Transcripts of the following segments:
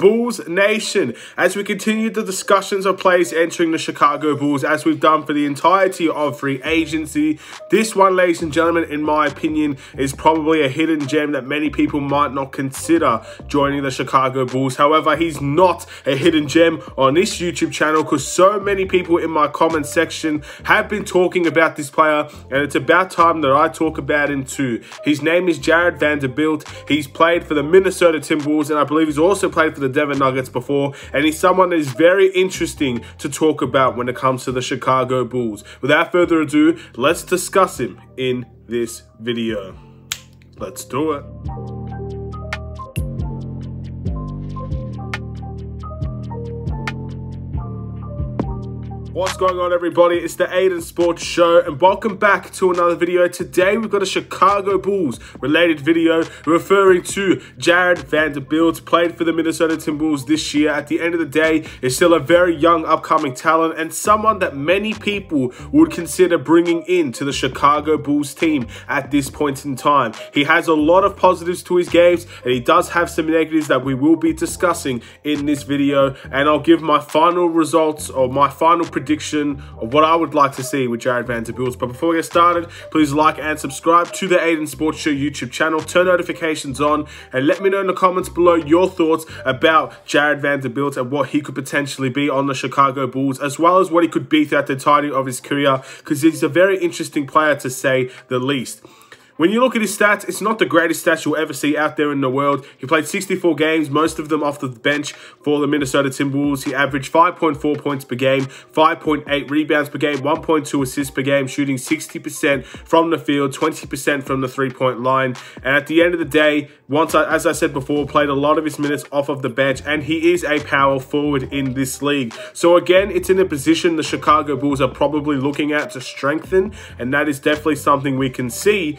Bulls Nation as we continue the discussions of players entering the Chicago Bulls as we've done for the entirety of free agency. This one, ladies and gentlemen, in my opinion, is probably a hidden gem that many people might not consider joining the Chicago Bulls. However, he's not a hidden gem on this YouTube channel because so many people in my comment section have been talking about this player and it's about time that I talk about him too. His name is Jarred Vanderbilt. He's played for the Minnesota Timberwolves and I believe he's also played for the Denver Nuggets before, and he's someone that is very interesting to talk about when it comes to the Chicago Bulls. Without further ado, let's discuss him in this video. Let's do it. What's going on everybody? It's the Aidan Sports Show and welcome back to another video. Today we've got a Chicago Bulls related video referring to Jarred Vanderbilt, played for the Minnesota Timberwolves this year. At the end of the day, is still a very young upcoming talent and someone that many people would consider bringing in to the Chicago Bulls team at this point in time. He has a lot of positives to his games and he does have some negatives that we will be discussing in this video and I'll give my final results or my final prediction of what I would like to see with Jarred Vanderbilt. But before we get started, please like and subscribe to the Aidan Sports Show YouTube channel. Turn notifications on and let me know in the comments below your thoughts about Jarred Vanderbilt and what he could potentially be on the Chicago Bulls, as well as what he could be throughout the entirety of his career, because he's a very interesting player to say the least. When you look at his stats, it's not the greatest stats you'll ever see out there in the world. He played 64 games, most of them off the bench for the Minnesota Timberwolves. He averaged 5.4 points per game, 5.8 rebounds per game, 1.2 assists per game, shooting 60% from the field, 20% from the three-point line. And at the end of the day, once, I, as I said before, played a lot of his minutes off of the bench, and he is a power forward in this league. So again, it's in a position the Chicago Bulls are probably looking at to strengthen, and that is definitely something we can see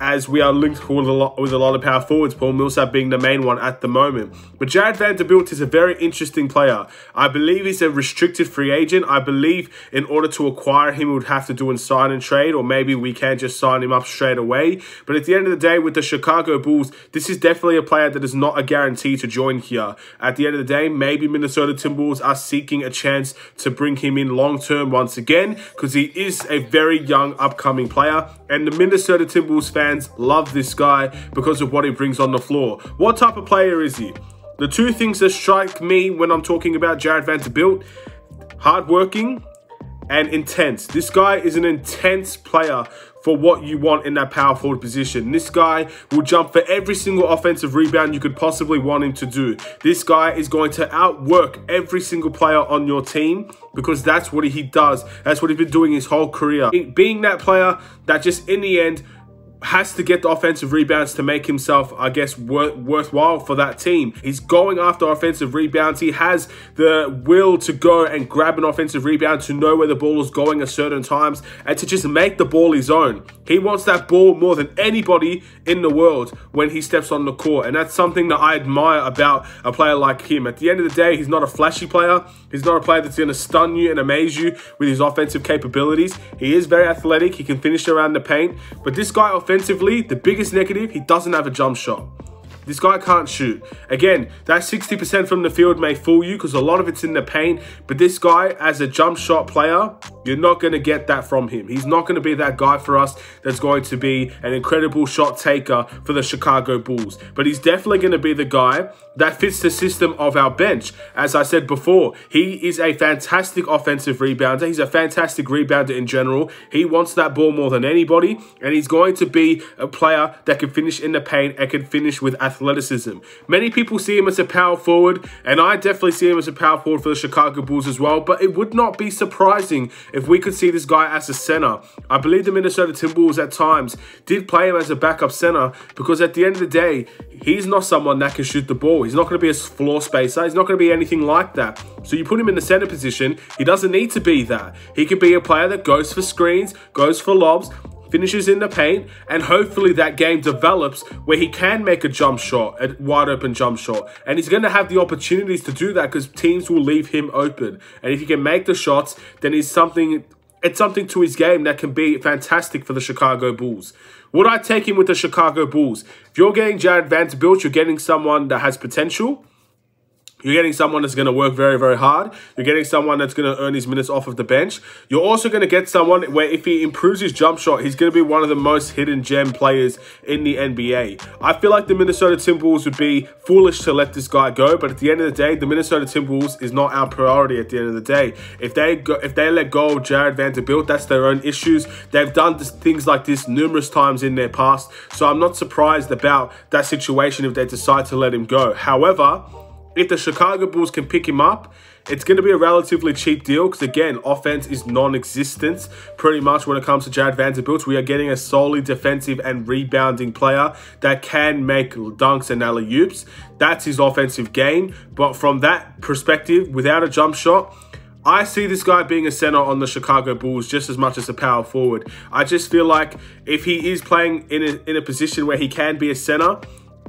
as we are linked with a lot, with a lot of power forwards, Paul Millsap being the main one at the moment. But Jarred Vanderbilt is a very interesting player. I believe he's a restricted free agent. I believe in order to acquire him, we would have to do a sign and trade, or maybe we can just sign him up straight away. But at the end of the day, with the Chicago Bulls, this is definitely a player that is not a guarantee to join here. At the end of the day, maybe Minnesota Timberwolves are seeking a chance to bring him in long term once again, because he is a very young upcoming player. And the Minnesota Timberwolves fans love this guy because of what he brings on the floor. What type of player is he? The two things that strike me when I'm talking about Jarred Vanderbilt, hardworking and intense. This guy is an intense player for what you want in that power forward position. This guy will jump for every single offensive rebound you could possibly want him to do. This guy is going to outwork every single player on your team because that's what he does. That's what he's been doing his whole career. Being that player that just in the end has to get the offensive rebounds to make himself, I guess, worth, worthwhile for that team. He's going after offensive rebounds. He has the will to go and grab an offensive rebound to know where the ball is going at certain times and to just make the ball his own. He wants that ball more than anybody in the world when he steps on the court. And that's something that I admire about a player like him. At the end of the day, he's not a flashy player. He's not a player that's going to stun you and amaze you with his offensive capabilities. He is very athletic. He can finish around the paint. But this guy offensively, the biggest negative, he doesn't have a jump shot. This guy can't shoot. Again, that 60% from the field may fool you because a lot of it's in the paint. But this guy, as a jump shot player, you're not going to get that from him. He's not going to be that guy for us that's going to be an incredible shot taker for the Chicago Bulls. But he's definitely going to be the guy that fits the system of our bench. As I said before, he is a fantastic offensive rebounder. He's a fantastic rebounder in general. He wants that ball more than anybody. And he's going to be a player that can finish in the paint and can finish with athleticism. Many people see him as a power forward. And I definitely see him as a power forward for the Chicago Bulls as well. But it would not be surprising if we could see this guy as a center. I believe the Minnesota Timberwolves at times did play him as a backup center because at the end of the day, he's not someone that can shoot the ball. He's not going to be a floor spacer. He's not going to be anything like that. So you put him in the center position, he doesn't need to be that. He could be a player that goes for screens, goes for lobs, finishes in the paint, and hopefully that game develops where he can make a jump shot, a wide open jump shot. And he's going to have the opportunities to do that because teams will leave him open. And if he can make the shots, then he's something it's something to his game that can be fantastic for the Chicago Bulls. Would I take him with the Chicago Bulls? If you're getting Jarred Vanderbilt, you're getting someone that has potential. You're getting someone that's going to work very, very hard. You're getting someone that's going to earn his minutes off of the bench. You're also going to get someone where if he improves his jump shot, he's going to be one of the most hidden gem players in the NBA. I feel like the Minnesota Timberwolves would be foolish to let this guy go, but at the end of the day, the Minnesota Timberwolves is not our priority at the end of the day. If they go, if they let go of Jarred Vanderbilt, that's their own issues. They've done this, things like this numerous times in their past, so I'm not surprised about that situation if they decide to let him go. However, if the Chicago Bulls can pick him up, it's going to be a relatively cheap deal because, again, offense is non-existent pretty much when it comes to Jarred Vanderbilt. We are getting a solely defensive and rebounding player that can make dunks and alley-oops. That's his offensive game. But from that perspective, without a jump shot, I see this guy being a center on the Chicago Bulls just as much as a power forward. I just feel like if he is playing in a, in a position where he can be a center,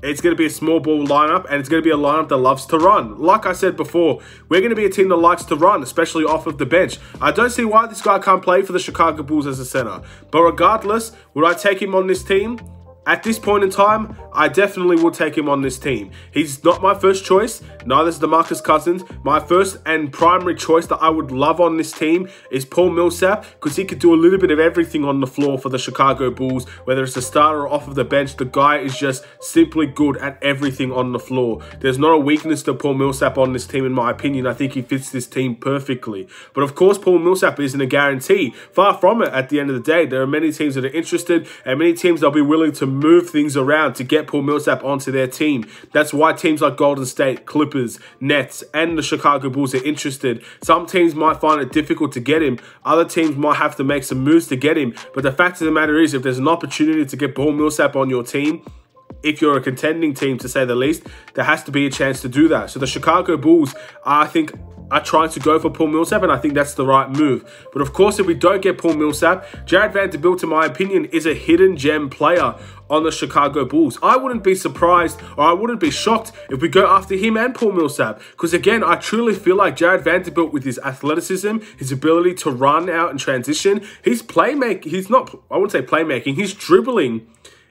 it's going to be a small ball lineup, and it's going to be a lineup that loves to run. Like I said before, we're going to be a team that likes to run, especially off of the bench. I don't see why this guy can't play for the Chicago Bulls as a center. But regardless, would I take him on this team? At this point in time, I definitely will take him on this team. He's not my first choice, neither is DeMarcus Cousins. My first and primary choice that I would love on this team is Paul Millsap because he could do a little bit of everything on the floor for the Chicago Bulls, whether it's a starter or off of the bench. The guy is just simply good at everything on the floor. There's not a weakness to Paul Millsap on this team, in my opinion. I think he fits this team perfectly. But of course, Paul Millsap isn't a guarantee. Far from it at the end of the day. There are many teams that are interested and many teams that'll be willing to move things around to get Paul Millsap onto their team. That's why teams like Golden State, Clippers, Nets, and the Chicago Bulls are interested. Some teams might find it difficult to get him. Other teams might have to make some moves to get him. But the fact of the matter is, if there's an opportunity to get Paul Millsap on your team, if you're a contending team to say the least, there has to be a chance to do that. So the Chicago Bulls, I think, are trying to go for Paul Millsap, and I think that's the right move. But of course, if we don't get Paul Millsap, Jarred Vanderbilt, in my opinion, is a hidden gem player on the Chicago Bulls. I wouldn't be surprised or I wouldn't be shocked if we go after him and Paul Millsap. Because again, I truly feel like Jarred Vanderbilt with his athleticism, his ability to run out and transition, his playmaking, he's not, I wouldn't say playmaking, he's dribbling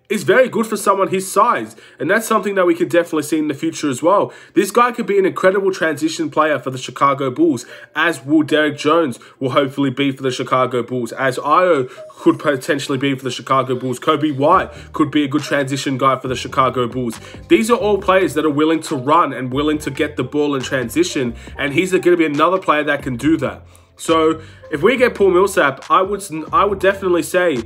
is very good for someone his size. And that's something that we can definitely see in the future as well. This guy could be an incredible transition player for the Chicago Bulls, as will Derrick Jones will hopefully be for the Chicago Bulls, as Ayo could potentially be for the Chicago Bulls. Coby White could be a good transition guy for the Chicago Bulls. These are all players that are willing to run and willing to get the ball in transition, and he's going to be another player that can do that. So if we get Paul Millsap, I would I would definitely say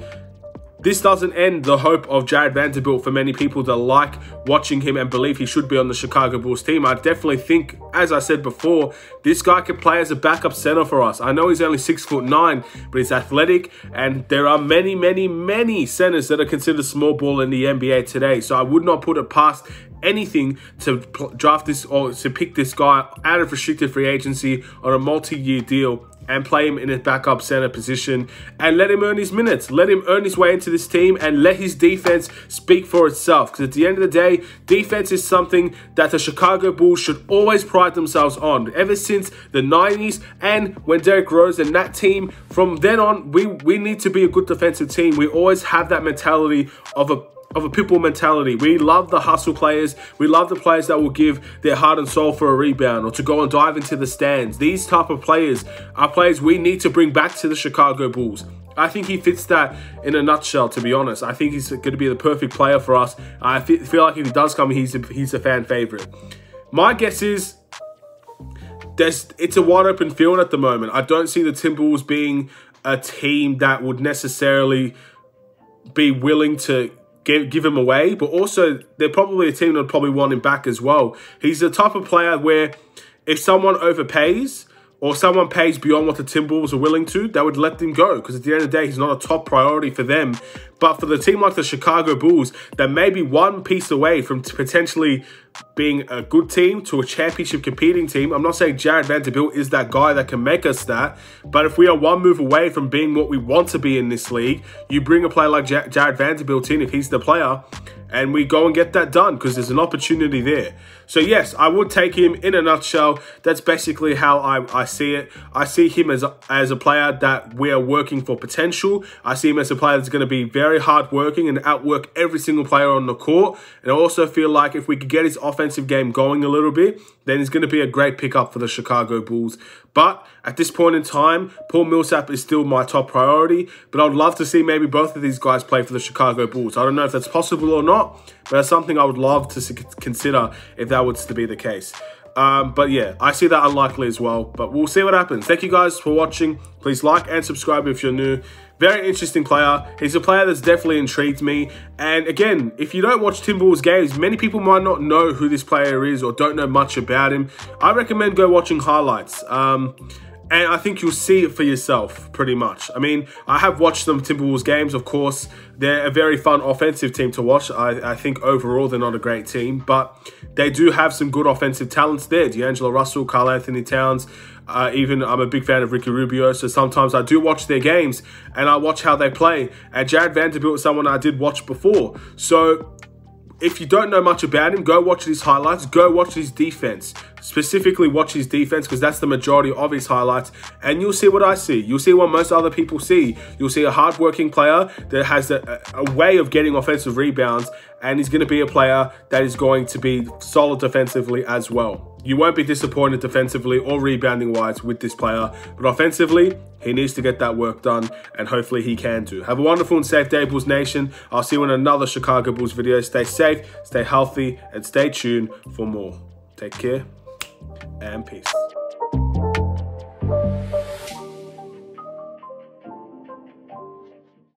this doesn't end the hope of Jarred Vanderbilt for many people that like watching him and believe he should be on the Chicago Bulls team. I definitely think, as I said before, this guy can play as a backup center for us. I know he's only six foot nine, but he's athletic, and there are many, many, many centers that are considered small ball in the NBA today. So I would not put it past anything to draft this or to pick this guy out of restricted free agency on a multi-year deal and play him in a backup center position and let him earn his minutes. Let him earn his way into this team and let his defense speak for itself. Because at the end of the day, defense is something that the Chicago Bulls should always pride themselves on. Ever since the 90s and when Derrick Rose and that team, from then on, we, we need to be a good defensive team. We always have that mentality of a of a people mentality. We love the hustle players. We love the players that will give their heart and soul for a rebound or to go and dive into the stands. These type of players are players we need to bring back to the Chicago Bulls. I think he fits that in a nutshell, to be honest. I think he's going to be the perfect player for us. I feel like if he does come, he's a, he's a fan favorite. My guess is there's it's a wide open field at the moment. I don't see the Timberwolves being a team that would necessarily be willing to give, give him away, but also they're probably a team that would probably want him back as well. He's the type of player where if someone overpays or someone pays beyond what the Timberwolves are willing to, they would let him go because at the end of the day, he's not a top priority for them. But for the team like the Chicago Bulls, that may be one piece away from potentially being a good team to a championship competing team. I'm not saying Jarred Vanderbilt is that guy that can make us that, but if we are one move away from being what we want to be in this league, you bring a player like Jarred Vanderbilt in if he's the player, and we go and get that done because there's an opportunity there. So yes, I would take him in a nutshell. That's basically how I, I see it. I see him as a, as a player that we are working for potential. I see him as a player that's going to be very hardworking and outwork every single player on the court. And I also feel like if we could get his offensive game going a little bit, then he's going to be a great pickup for the Chicago Bulls. But at this point in time, Paul Millsap is still my top priority. But I'd love to see maybe both of these guys play for the Chicago Bulls. I don't know if that's possible or not, but that's something I would love to consider if that was to be the case. Um, but yeah, I see that unlikely as well. But we'll see what happens. Thank you guys for watching. Please like and subscribe if you're new. Very interesting player. He's a player that's definitely intrigued me. And again, if you don't watch Timberwolves games, many people might not know who this player is or don't know much about him. I recommend go watching highlights. Um, and I think you'll see it for yourself, pretty much. I mean, I have watched some Timberwolves games, of course. They're a very fun offensive team to watch. I, I think overall they're not a great team, but they do have some good offensive talents there. D'Angelo Russell, Karl-Anthony Towns, uh, even I'm a big fan of Ricky Rubio, so sometimes I do watch their games and I watch how they play. And Jarred Vanderbilt is someone I did watch before. So if you don't know much about him, go watch his highlights, go watch his defense. Specifically, watch his defense because that's the majority of his highlights, and you'll see what I see. You'll see what most other people see. You'll see a hardworking player that has a, a way of getting offensive rebounds, and he's going to be a player that is going to be solid defensively as well. You won't be disappointed defensively or rebounding wise with this player, but offensively, he needs to get that work done, and hopefully he can do. Have a wonderful and safe day, Bulls Nation. I'll see you in another Chicago Bulls video. Stay safe, stay healthy, and stay tuned for more. Take care and peace.